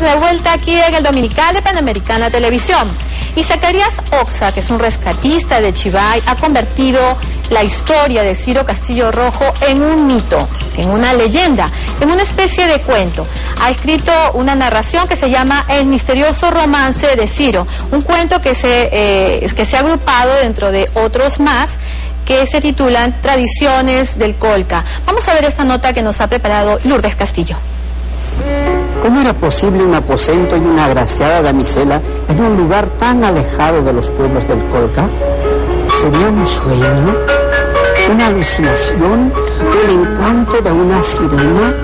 de vuelta aquí en el Dominical de Panamericana Televisión. Y Zacarías Oxa, que es un rescatista de Chivay, ha convertido la historia de Ciro Castillo Rojo en un mito, en una leyenda, en una especie de cuento. Ha escrito una narración que se llama El misterioso romance de Ciro, un cuento que se, eh, que se ha agrupado dentro de otros más que se titulan Tradiciones del Colca. Vamos a ver esta nota que nos ha preparado Lourdes Castillo. ¿Cómo era posible un aposento y una agraciada damisela en un lugar tan alejado de los pueblos del Colca? ¿Sería un sueño? ¿Una alucinación? ¿O el encanto de una sirena?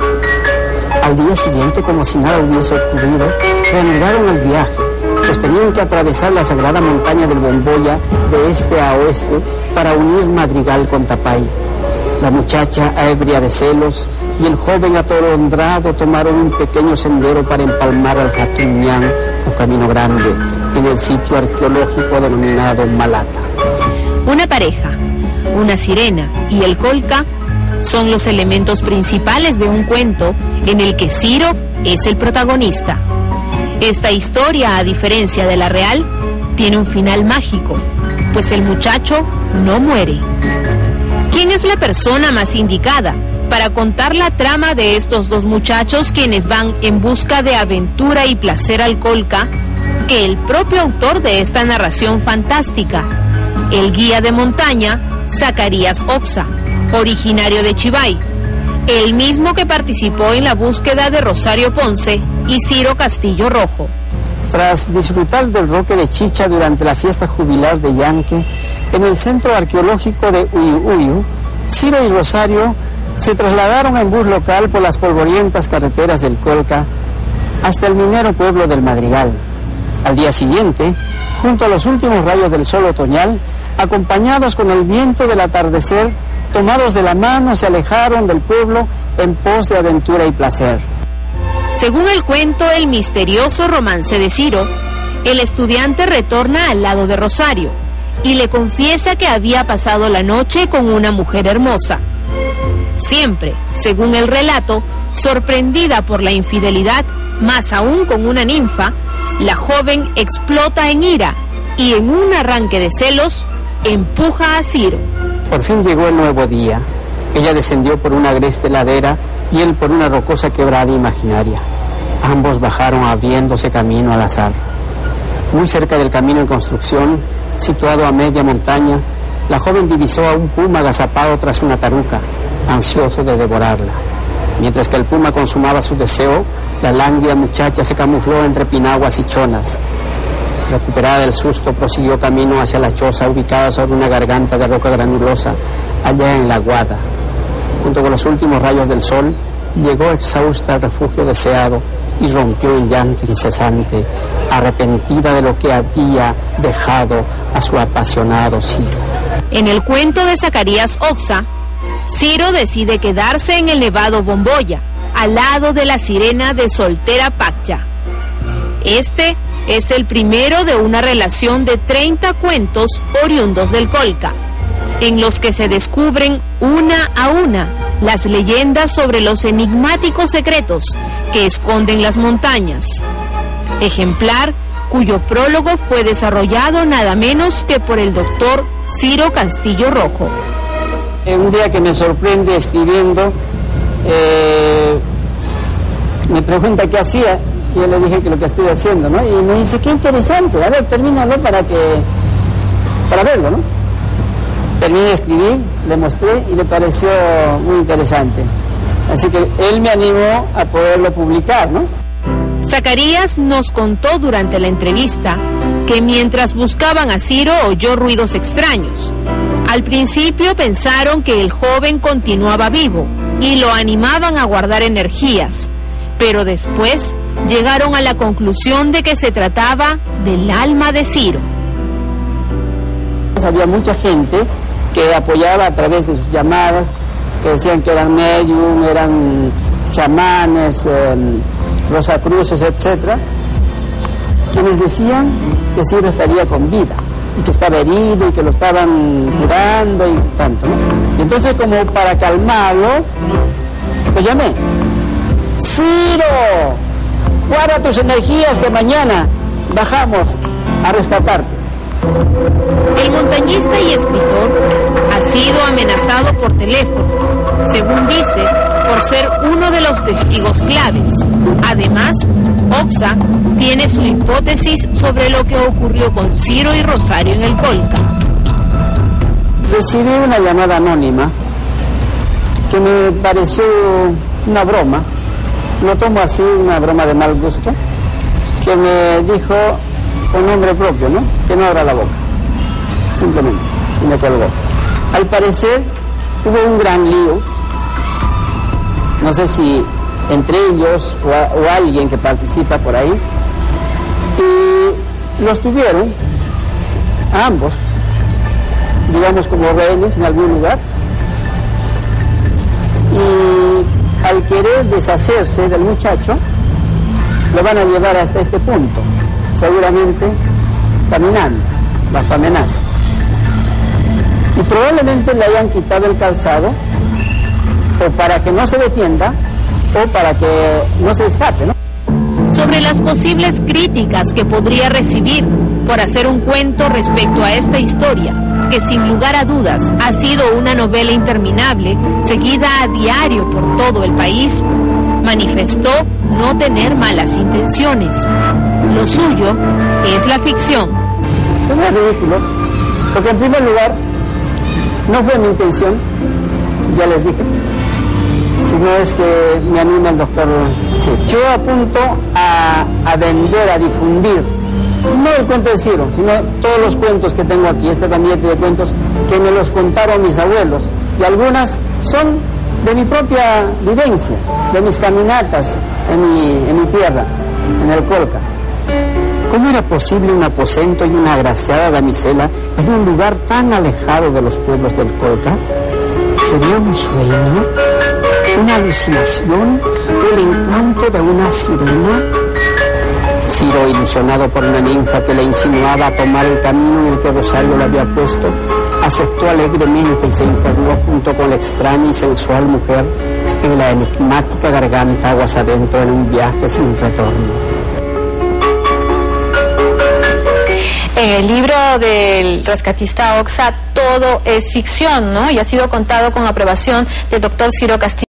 Al día siguiente, como si nada hubiese ocurrido, reanudaron el viaje, pues tenían que atravesar la sagrada montaña del Bomboya de este a oeste para unir Madrigal con Tapay. La muchacha, ebria de celos, y el joven atolondrado tomaron un pequeño sendero para empalmar al Jatuñán, un camino grande, en el sitio arqueológico denominado Malata. Una pareja, una sirena y el colca son los elementos principales de un cuento en el que Ciro es el protagonista. Esta historia, a diferencia de la real, tiene un final mágico, pues el muchacho no muere. ¿Quién es la persona más indicada para contar la trama de estos dos muchachos quienes van en busca de aventura y placer al colca que el propio autor de esta narración fantástica, el guía de montaña, Zacarías Oxa, originario de Chivay, el mismo que participó en la búsqueda de Rosario Ponce y Ciro Castillo Rojo. Tras disfrutar del roque de Chicha durante la fiesta jubilar de Yanque, en el centro arqueológico de Uyuuyu, Ciro y Rosario se trasladaron en bus local por las polvorientas carreteras del Colca hasta el minero pueblo del Madrigal. Al día siguiente, junto a los últimos rayos del sol otoñal, acompañados con el viento del atardecer, tomados de la mano se alejaron del pueblo en pos de aventura y placer. Según el cuento El misterioso romance de Ciro, el estudiante retorna al lado de Rosario y le confiesa que había pasado la noche con una mujer hermosa. Siempre, según el relato, sorprendida por la infidelidad, más aún con una ninfa, la joven explota en ira y en un arranque de celos empuja a Ciro. Por fin llegó el nuevo día. Ella descendió por una agreste ladera y él por una rocosa quebrada imaginaria. Ambos bajaron abriéndose camino al azar. Muy cerca del camino en construcción, situado a media montaña, la joven divisó a un puma agazapado tras una taruca, ansioso de devorarla. Mientras que el puma consumaba su deseo, la lánguida muchacha se camufló entre pinaguas y chonas. Recuperada del susto, prosiguió camino hacia la choza ubicada sobre una garganta de roca granulosa, allá en la guada. Junto con los últimos rayos del sol, llegó exhausta al refugio deseado y rompió el llanto incesante, arrepentida de lo que había dejado a su apasionado Ciro. En el cuento de Zacarías Oxa, Ciro decide quedarse en el nevado Bomboya, al lado de la sirena de soltera Pacha. Este es el primero de una relación de 30 cuentos oriundos del Colca, en los que se descubren una a una las leyendas sobre los enigmáticos secretos que esconden las montañas. Ejemplar cuyo prólogo fue desarrollado nada menos que por el doctor Ciro Castillo Rojo. Un día que me sorprende escribiendo, eh, me pregunta qué hacía, y yo le dije que lo que estoy haciendo, ¿no? Y me dice, qué interesante, a ver, termínalo para que, para verlo, ¿no? Terminé de escribir, le mostré y le pareció muy interesante. Así que él me animó a poderlo publicar, ¿no? Zacarías nos contó durante la entrevista que mientras buscaban a Ciro oyó ruidos extraños. Al principio pensaron que el joven continuaba vivo y lo animaban a guardar energías, pero después llegaron a la conclusión de que se trataba del alma de Ciro. Había mucha gente que apoyaba a través de sus llamadas, que decían que eran medium, eran chamanes, eh, rosacruces, etc., quienes decían que Ciro estaría con vida y que estaba herido y que lo estaban curando y tanto. Y entonces como para calmarlo, pues llamé, Ciro, guarda tus energías que mañana bajamos a rescatarte. El montañista y escritor ha sido amenazado por teléfono, según dice, por ser uno de los testigos claves. Además, Tiene su hipótesis sobre lo que ocurrió con Ciro y Rosario en el Colca. Recibí una llamada anónima que me pareció una broma, lo tomo así, una broma de mal gusto, que me dijo con nombre propio, ¿no? Que no abra la boca, simplemente, y me colgó. Al parecer hubo un gran lío, no sé si entre ellos o, alguien que participa por ahí, y los tuvieron, ambos, digamos como rehenes en algún lugar, y al querer deshacerse del muchacho, lo van a llevar hasta este punto, seguramente caminando, bajo amenaza. Y probablemente le hayan quitado el calzado o para que no se defienda o para que no se escape, ¿no? Sobre las posibles críticas que podría recibir por hacer un cuento respecto a esta historia, que sin lugar a dudas ha sido una novela interminable, seguida a diario por todo el país, manifestó no tener malas intenciones. Lo suyo es la ficción. Es ridículo, porque en primer lugar, no fue mi intención, ya les dije, sino es que me anima el doctor. Yo apunto a, a vender, a difundir no el cuento de Ciro, sino todos los cuentos que tengo aquí, este gabinete de cuentos que me los contaron mis abuelos. Y algunas son de mi propia vivencia, de mis caminatas en mi, en mi tierra, en el Colca. ¿Cómo era posible un aposento y una agraciada damisela en un lugar tan alejado de los pueblos del Colca? ¿Sería un sueño? ¿Una alucinación? ¿El encanto de una sirena? Ciro, ilusionado por una ninfa que le insinuaba a tomar el camino en el que Rosario lo había puesto, aceptó alegremente y se internó junto con la extraña y sensual mujer en la enigmática garganta aguas adentro en un viaje sin retorno. En el libro del rescatista Oxa todo es ficción, ¿no? Y ha sido contado con aprobación del doctor Ciro Castillo.